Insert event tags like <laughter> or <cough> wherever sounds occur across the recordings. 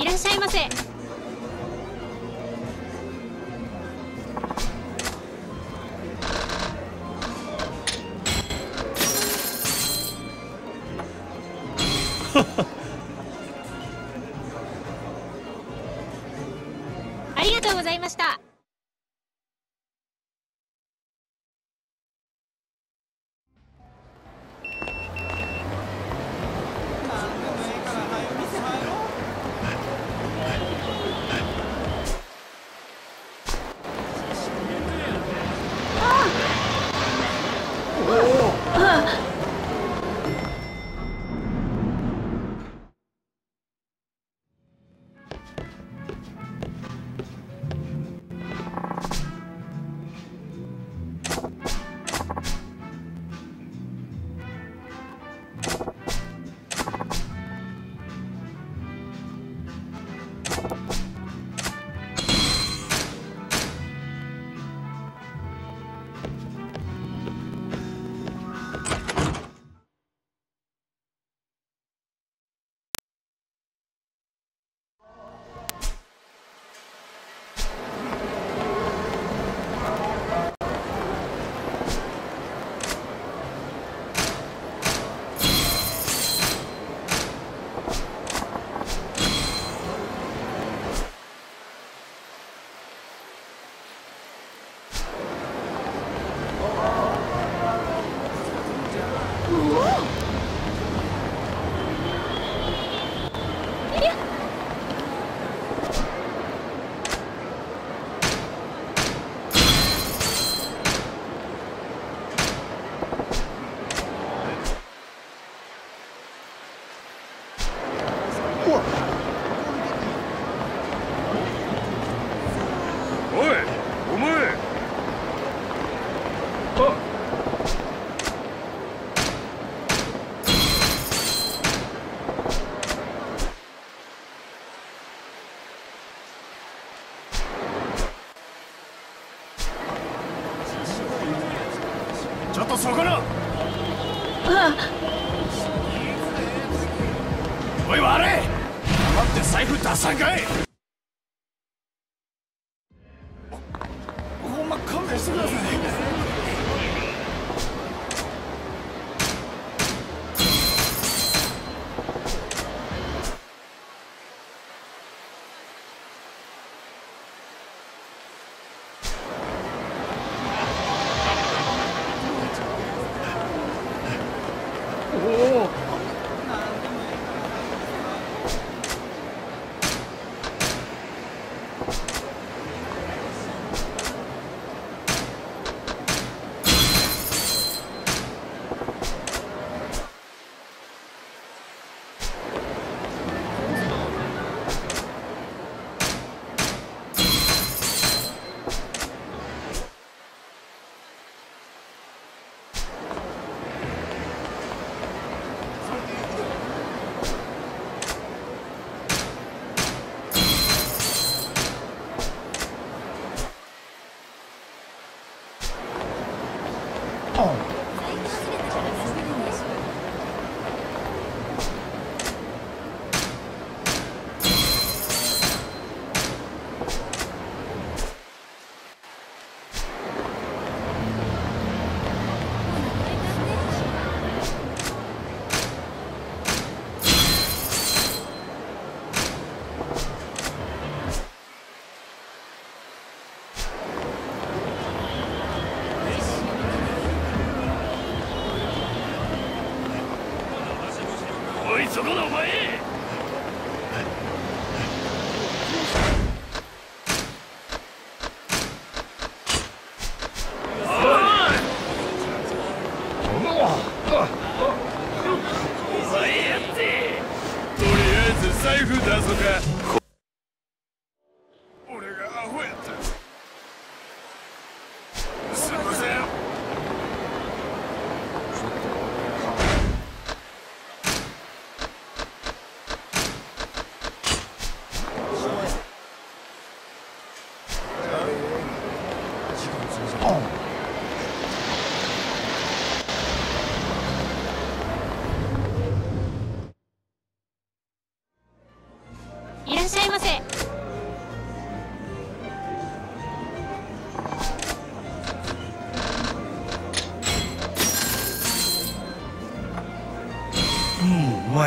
いらっしゃいませ。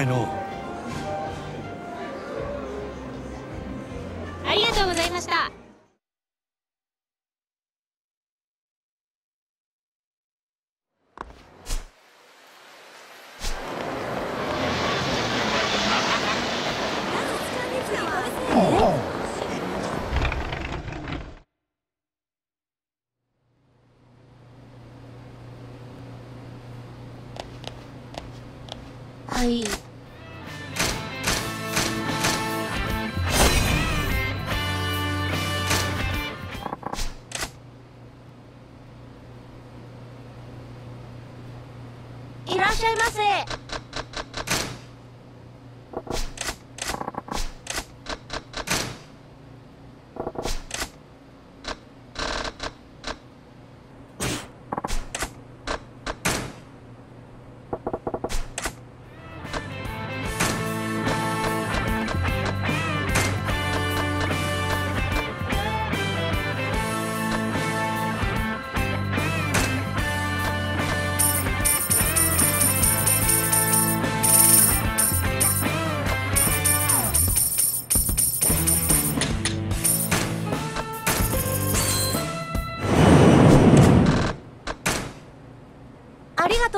いのありがとうございましたはい。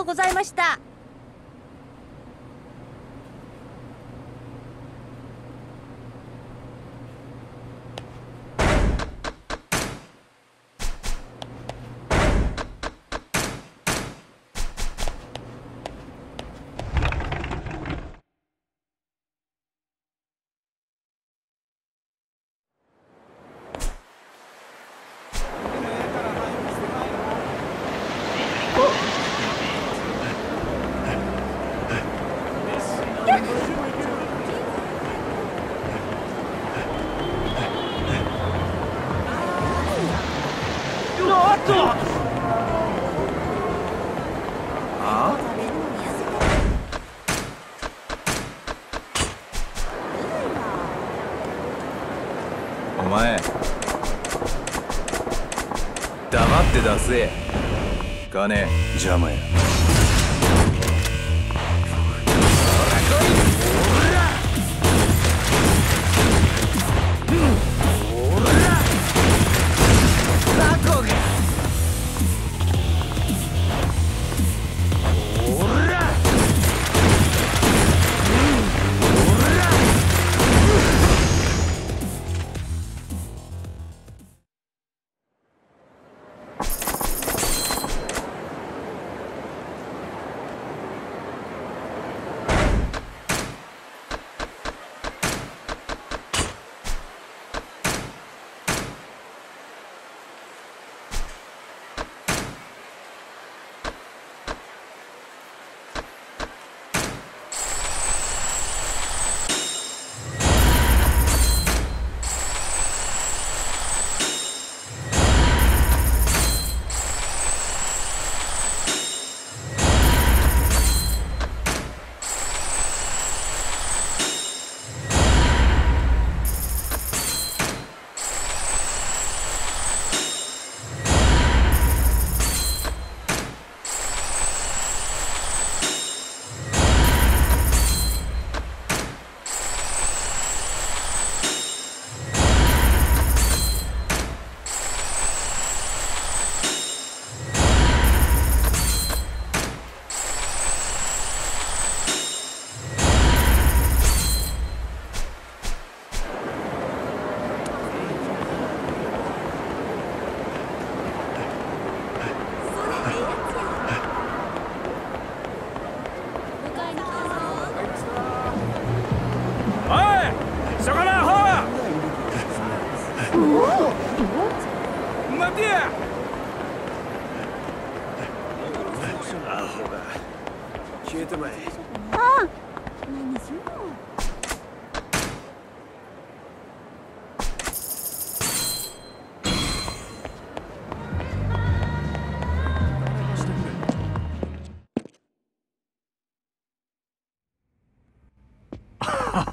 ございました。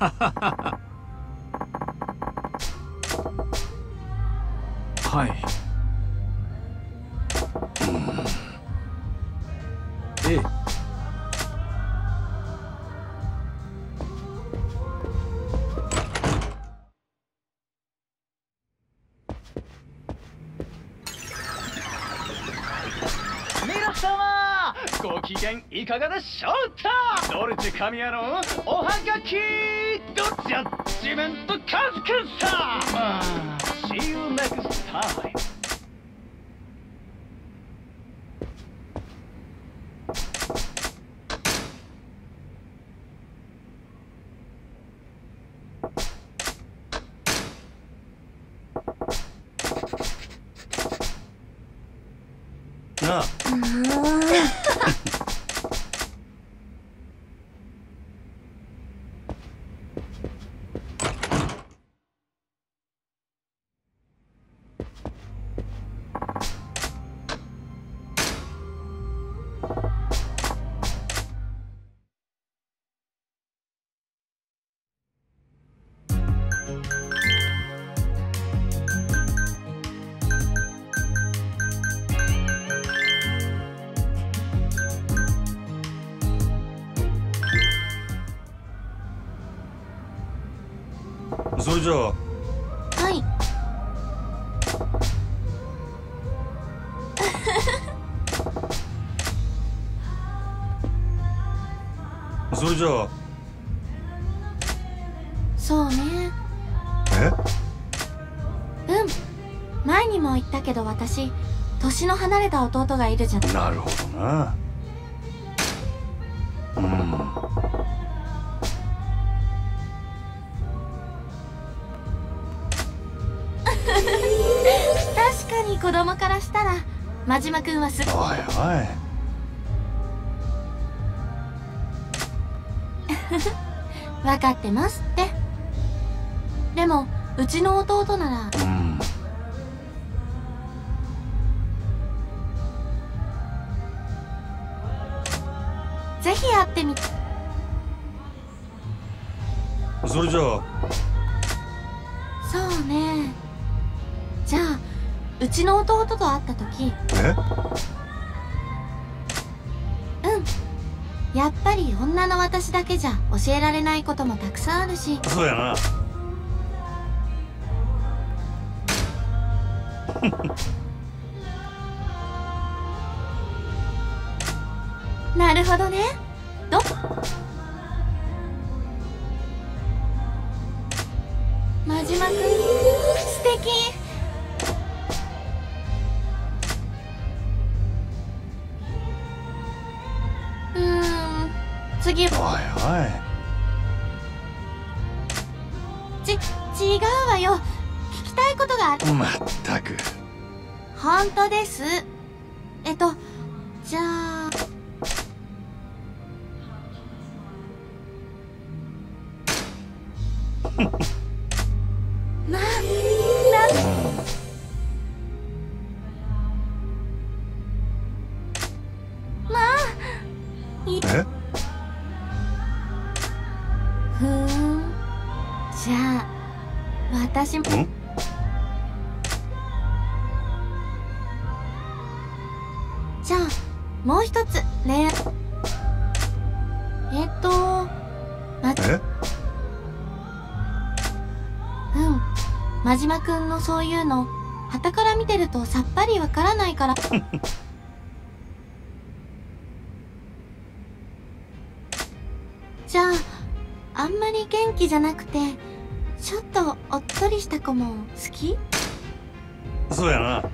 <laughs> はい、ごいかがでしょうか？ドルチェ神谷のおはがき！Gotcha, ya, Simon, the Kazkazar! Ah, see you next time. じゃあ。はい。<laughs> それじゃあ。そうね。え？うん。前にも言ったけど私年の離れた弟がいるじゃんなるほどな真島くんはすおいおい。<laughs> 分かってますって。でもうちの弟なら。うん。ぜひ会ってみそれじゃあちの弟と会った時え？うん。やっぱり女の私だけじゃ教えられないこともたくさんあるし。そうやな。<laughs> なるほどね。ど？真島くん素敵次。おいおち違うわよ。聞きたいことがある。いまったく。本当です。えっとじゃあふーん。じゃあ私も。ん？じゃあもう一つ恋愛えっとまえ？うん。真島くんのそういうの傍から見てるとさっぱりわからないから <laughs> じゃなくてちょっとおっとりした子も好き？そうやな。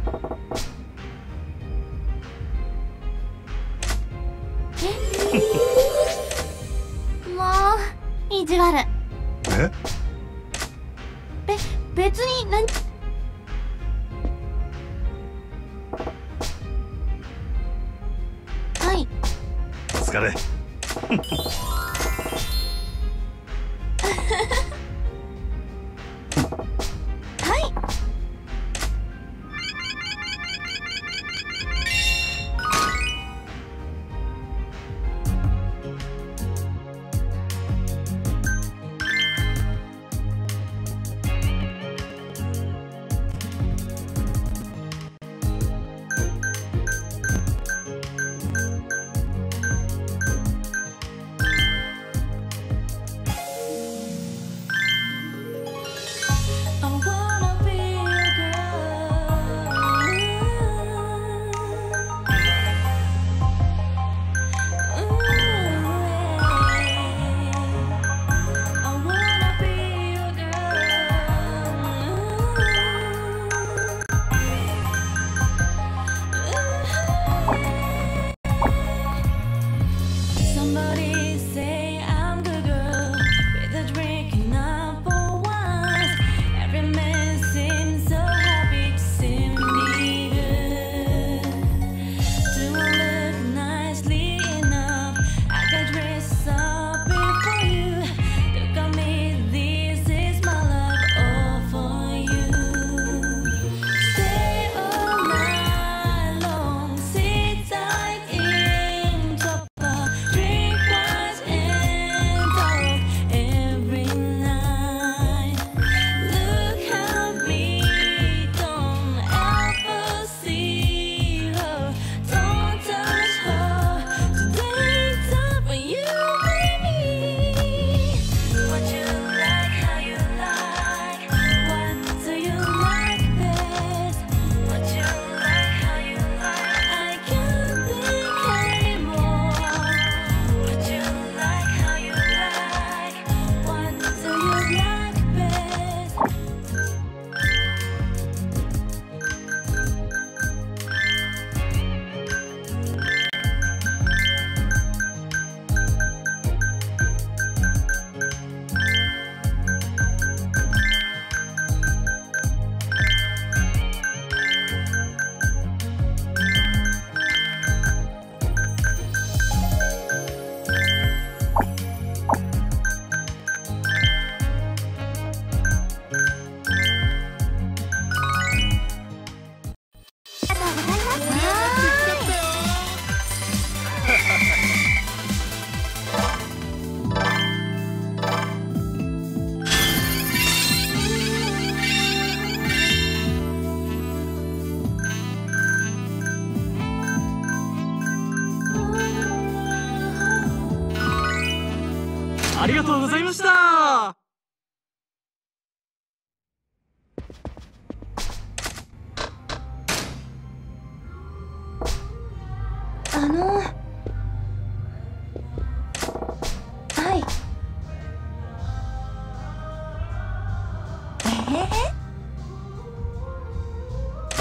嘿嘿。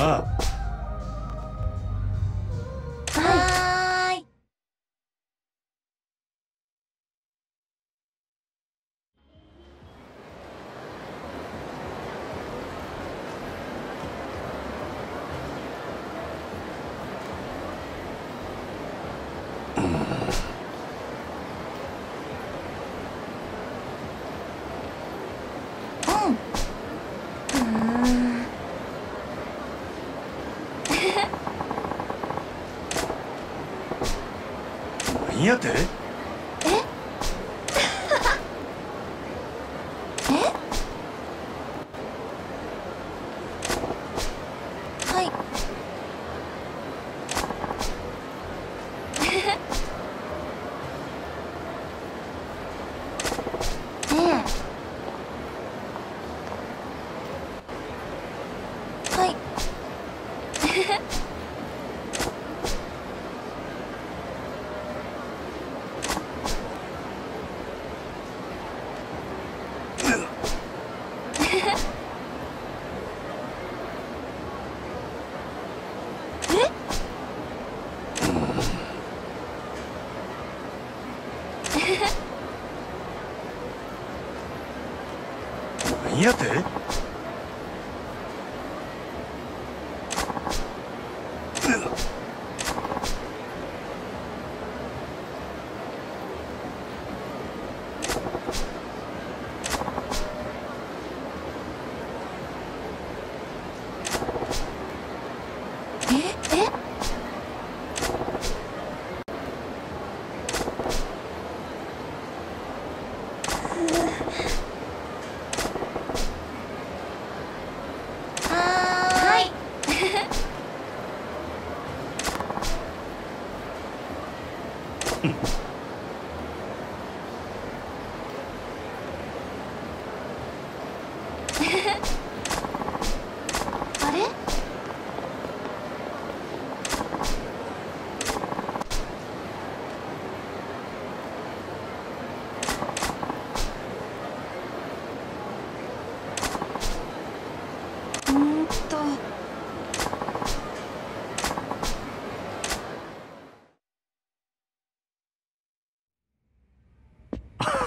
啊。何やて？宮邸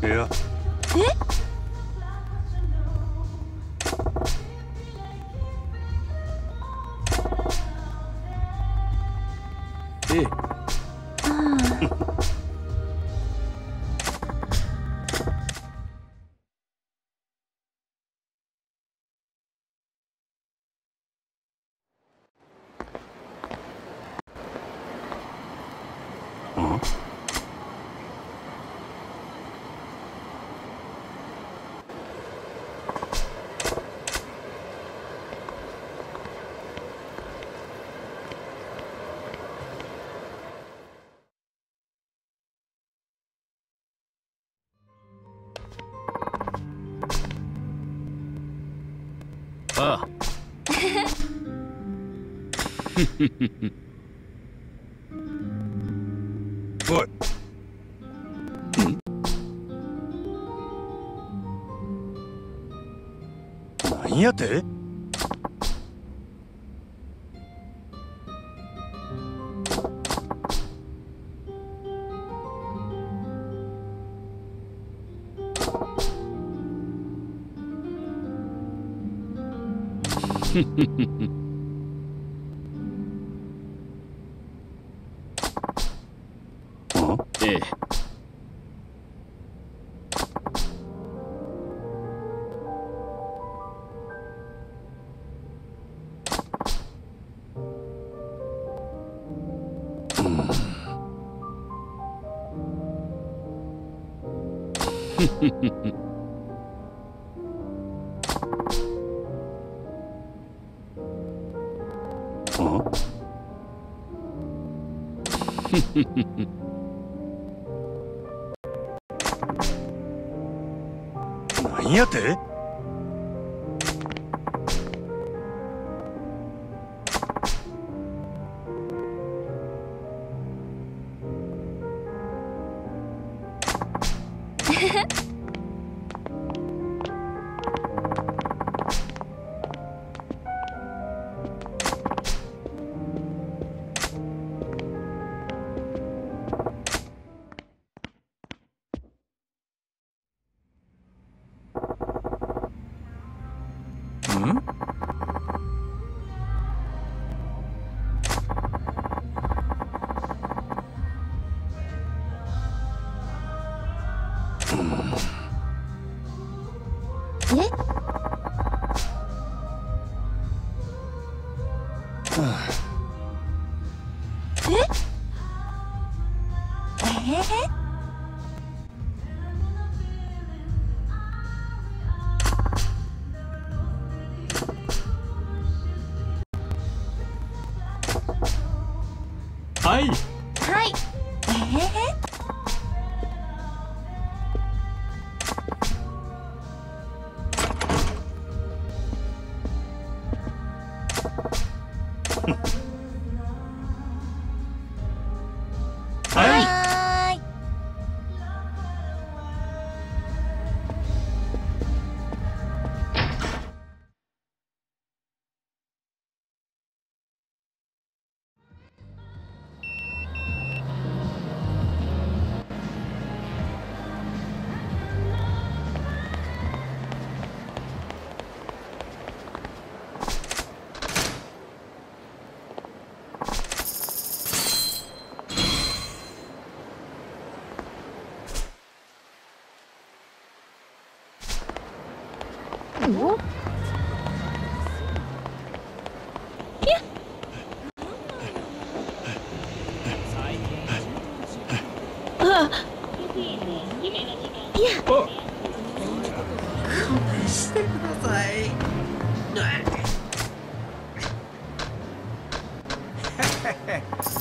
谁呀？Foot. Nani ya te? Hehehehe やて？ん <laughs>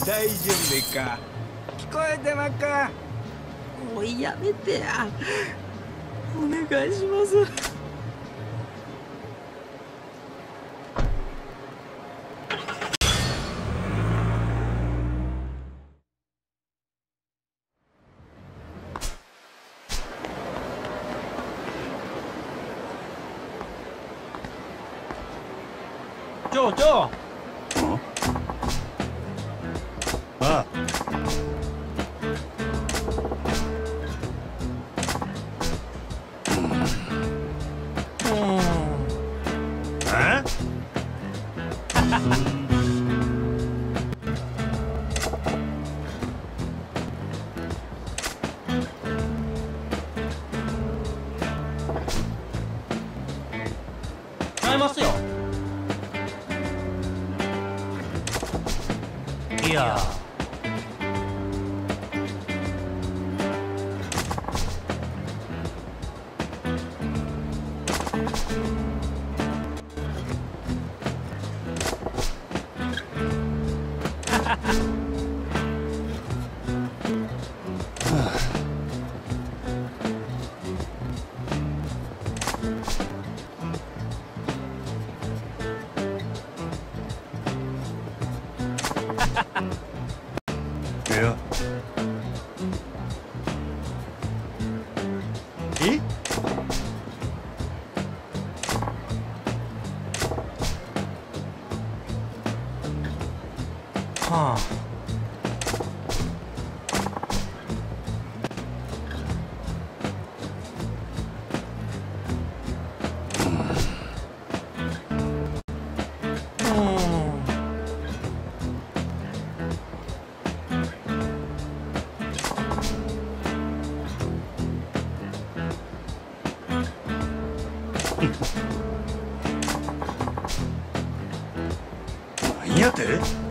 大丈夫でっか？聞こえてまっか？もうやめて。やお願いします 쪄, 쪄. い何やて？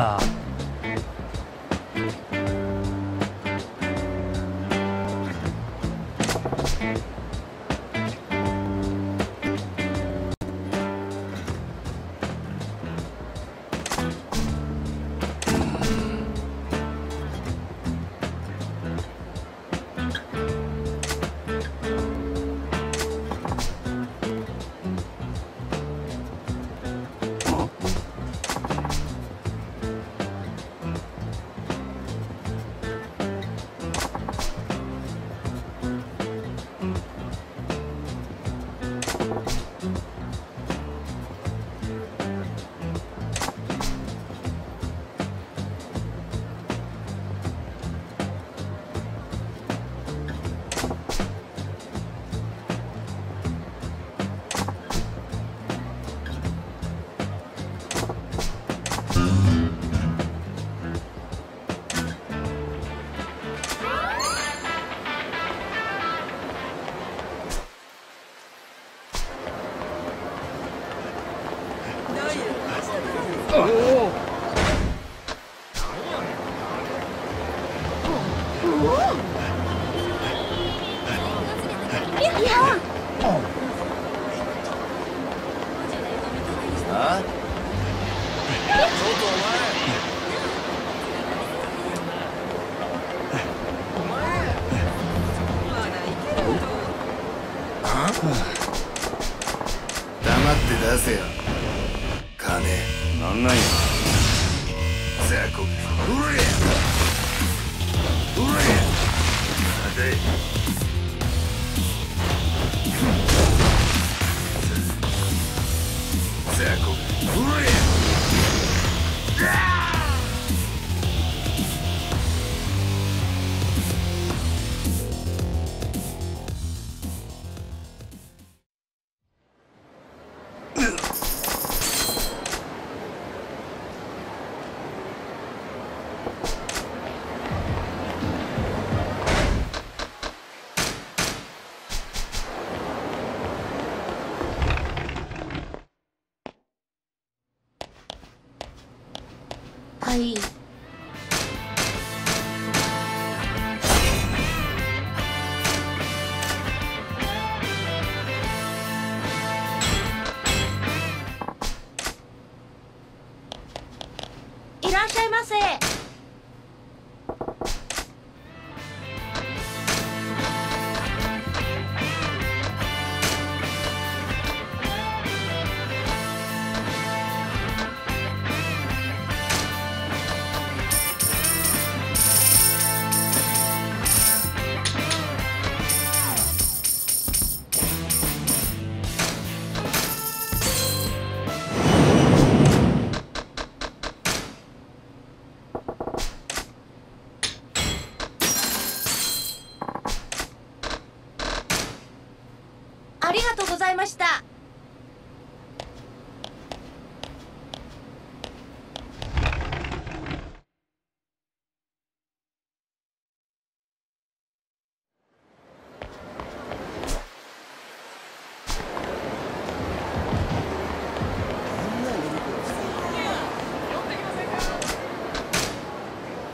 い黙って出せよ。金。なんなんや雑魚。うれうれ待て雑魚うれませ